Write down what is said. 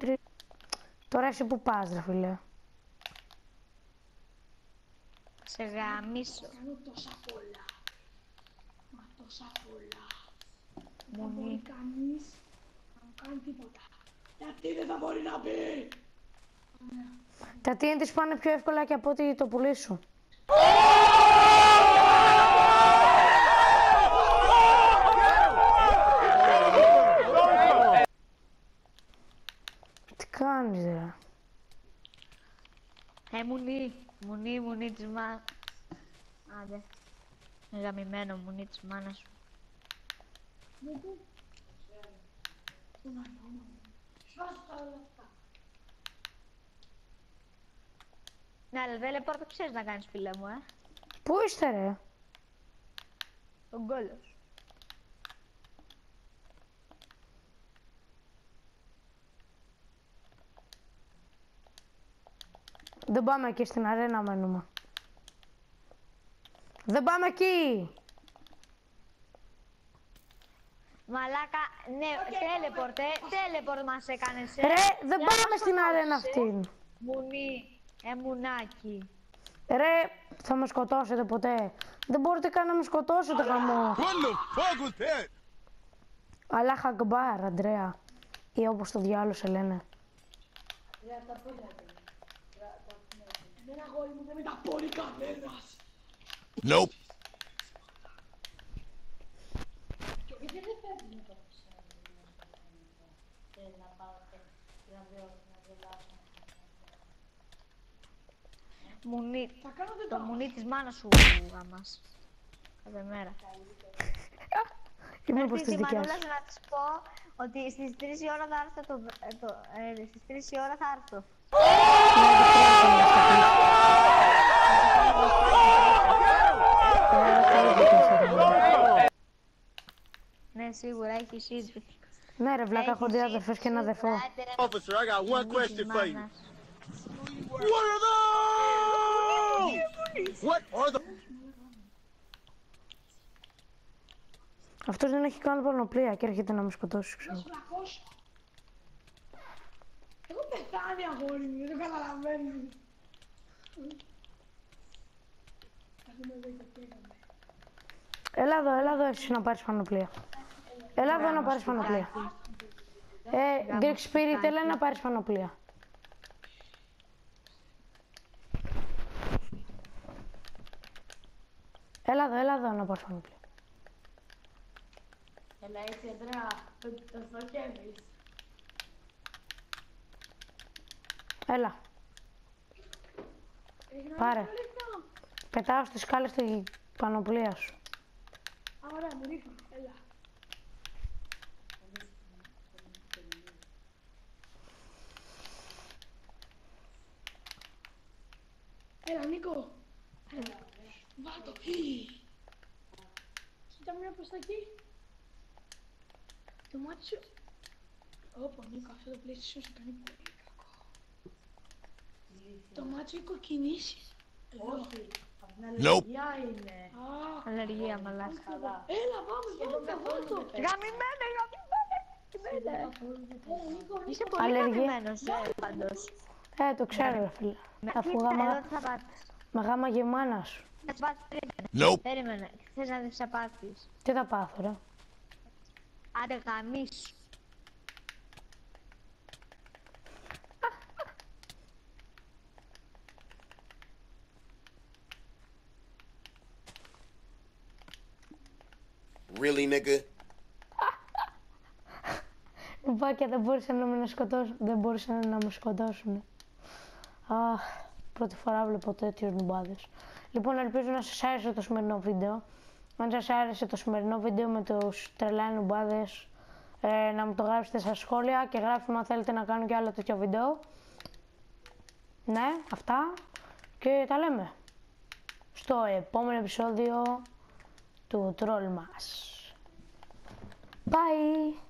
Τριλιλιλολο, τρι... Τώρα εσύ που πας ρε φίλε. Σε γαμίσω. Κάνω τόσα πολλά. Μα τόσα πολλά. Δεν Μονή. μπορεί κανείς να μου κάνει τίποτα. Γιατί δεν θα μπορεί να μπει. Τα TNT πάνε πιο εύκολα και από ότι το πουλί σου. Τι κάνεις ρε. Ε, μουνί. Μουνί, μουνί της μα... Άντε. Γαμημένο μουνί της μάνας σου. Σβάζω τα όλα αυτά. Ναι, αλλά δεν λεπόρτο ξέρεις να κάνεις φίλε μου, ε. Πού είστε ρε; Ο γκόλος. Δεν πάμε εκεί στην αρένα μένουμε. Δεν πάμε εκεί. Μαλάκα, ναι, τέλεπορτ, ε, τέλεπορτ μας έκανες, ε. Ρε, δεν Για πάμε να στην σκοτώσεις, αρένα ε. αυτήν. Μουνί, ε, μουνάκι. Ρε, θα με σκοτώσετε ποτέ. Δεν μπορείτε καν να με σκοτώσετε γαμό. What the fuck was that? Αλλά χαγκμπάρ, Αντρέα. Ή όπως το διάλογο σε λένε. Εμένα αγόρι μου δεν με τα πόρει κανένας. Nope. Μουνί, Θα κάνω δεν το το μουνί της μάνας σου γαμάς. Κάθε μέρα. Είμαι Έρθει όπως η τις δικιάς Μανούλα σου. να της πω ότι στις 3 η ώρα θα έρθω το... ε, το ε, στις 3 η ώρα θα έρθω. Ναι, σίγουρα έχει σύντροφο. Ναι ρε βλάκα, έχω δύο αδερφές και ένα αδερφό. Officer, I got one question for you. Μάνας. What are those? What are the... Αυτός δεν έχει καν πανοπλία και έρχεται να με σκοτώσει, ξέρω. Σκλαφώσω. Έχω πεθάνει αγόρι μου, δεν το καταλαβαίνεις. Θα δούμε εδώ και τι έκαμε. Έλα εδώ, έλα εδώ εσύ να πάρεις πανοπλία. Έλα εδώ να πάρεις πανοπλία. Ε, Greek Spirit, έλα να πάρεις πανοπλία. Έλα εδώ, έλα εδώ να πάρεις πανοπλία. Έλα έτσι Αντρέα, το, το στοχεύεις. Έλα, Έχει Πάρε. να ρίχνω λεφτά. πετάω στις σκάλες τη πανοπλία σου. Α, ωραία, μου ρίχνω, έλα. Έλα, Νίκο. Έλα. Βάτο. Χι. Κοίτα μια προς τα εκεί. Το μάτι σου. Όπο, Νίκο, αυτό το PlayStation σου κάνει πολύ κακό. Το μάτι σου έχει κοκκινήσει. Εδώ. Nope. Α, Αλλεργία, μαλάκα. έλα, πάμε, πάμε, βάτο. Γαμημένο, γαμημένο. Είσαι πολύ Αλλεργία. γαμημένος, ε, πάντως. Ε, το ξέρω ρε φίλε. Αφού Κοίτα, γάμα, εδώ θα πάθεις. με γάμα και η μάνα σου. Θα σου πάθεις, περίμενε. Nope. Περίμενε, θες να δεις θα πάθεις. Τι θα πάθω ρε; Άντε γαμίσου. Really, nigga? Λουπάκια δεν μπορούσαν να με σκοτώσουν. Δεν μπορούσαν να με σκοτώσουν. Αχ, πρώτη φορά βλέπω τέτοιους νουμπάδες. Λοιπόν, ελπίζω να σας άρεσε το σημερινό βίντεο. Αν σας άρεσε το σημερινό βίντεο με τους τρελά νουμπάδες, ε, να μου το γράψετε στα σχόλια και γράψτε μου αν θέλετε να κάνω και άλλο τέτοιο βίντεο. Ναι, αυτά. Και τα λέμε. Στο επόμενο επεισόδιο του τρόλ μας. Bye!